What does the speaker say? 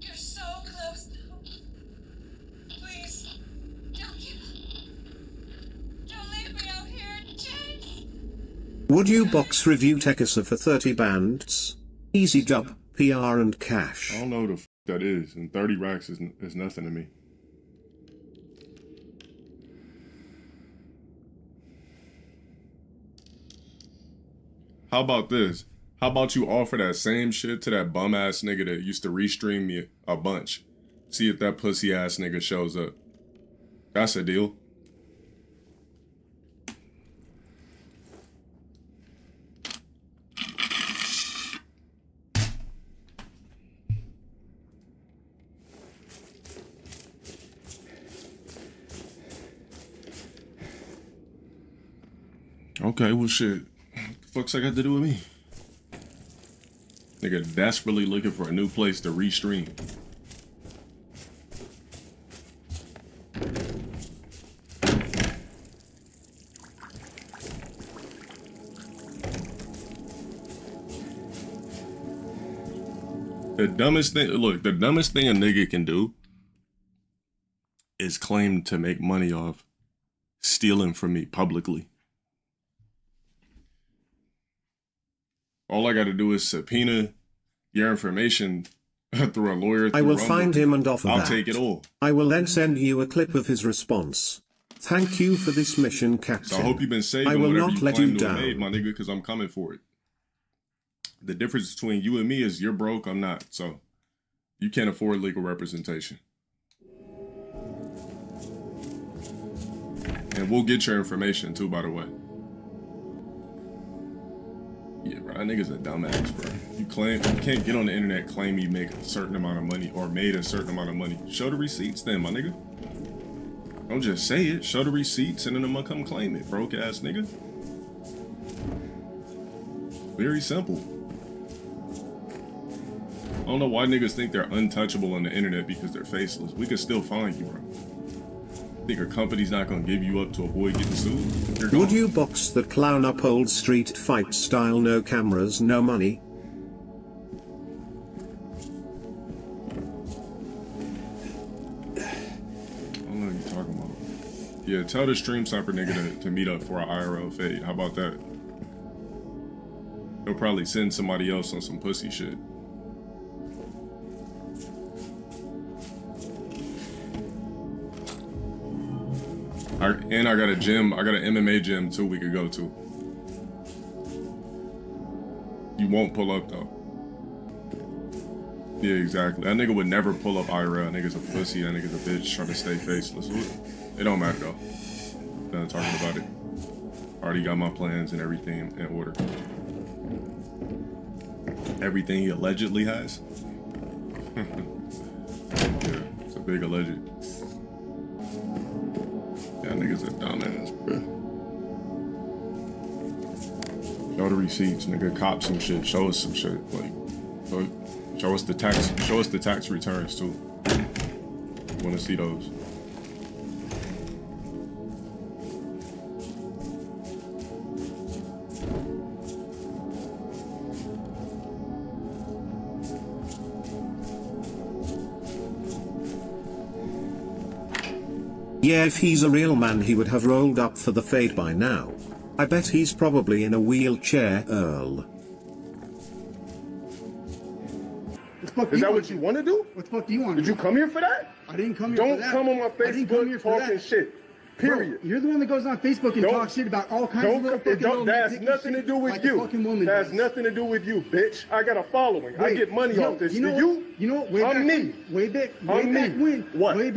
You're so close now. Please, don't give up. Don't leave me out here, James. Would you box review Tekasa for 30 bands? Easy dub, PR and cash. I don't know the f- that is, and 30 racks is, is nothing to me. How about this? How about you offer that same shit to that bum ass nigga that used to restream me a bunch? See if that pussy ass nigga shows up. That's a deal. Okay, well shit. What the fuck's that got to do with me? Nigga desperately looking for a new place to restream. The dumbest thing, look, the dumbest thing a nigga can do is claim to make money off stealing from me publicly. All I got to do is subpoena your information through a lawyer. I will Rumble. find him and offer I'll that. take it all. I will then send you a clip of his response. Thank you for this mission, Captain. So I hope you've been saving I will not you let you down. made, my nigga, because I'm coming for it. The difference between you and me is you're broke, I'm not. So you can't afford legal representation. And we'll get your information too, by the way. Yeah, bro, that nigga's a dumbass, bro. You claim you can't get on the internet claim you make a certain amount of money or made a certain amount of money. Show the receipts then, my nigga. Don't just say it. Show the receipts and then I'm gonna come claim it, broke ass nigga. Very simple. I don't know why niggas think they're untouchable on the internet because they're faceless. We can still find you, bro. Think a company's not gonna give you up to avoid getting sued? Would you box the clown up old street fight style no cameras no money? I don't know what you're talking about. Yeah, tell the stream sniper nigga to, to meet up for an IRL fade. How about that? He'll probably send somebody else on some pussy shit. I, and I got a gym. I got an MMA gym too. We could go to. You won't pull up though. Yeah, exactly. That nigga would never pull up IRL. That nigga's a pussy. That nigga's a bitch trying to stay faceless. It don't matter though. Done talking about it. Already got my plans and everything in order. Everything he allegedly has. yeah, it's a big alleged. Nigga's a dumbass, bro. Show the receipts, nigga. Cop some shit. Show us some shit. Like, show, show us the tax. Show us the tax returns too. Want to see those? Yeah, if he's a real man, he would have rolled up for the fade by now. I bet he's probably in a wheelchair, Earl. What the fuck do Is that what you want to do? What the fuck do you want? Did you come here for that? I didn't come here Don't for that. Don't come on my I didn't come here Facebook for talking that. shit. Bro, Period. you're the one that goes on Facebook and Don't- talks shit about all kinds Don't, of little fucking don't, little that has nitpicky nothing to do with like you. fucking woman that has does. nothing to do with you, bitch. I got a following. I get money yo, off this. You know do what? you? You know what? Way I'm back me. when, way back, way I'm back me. when, What? way back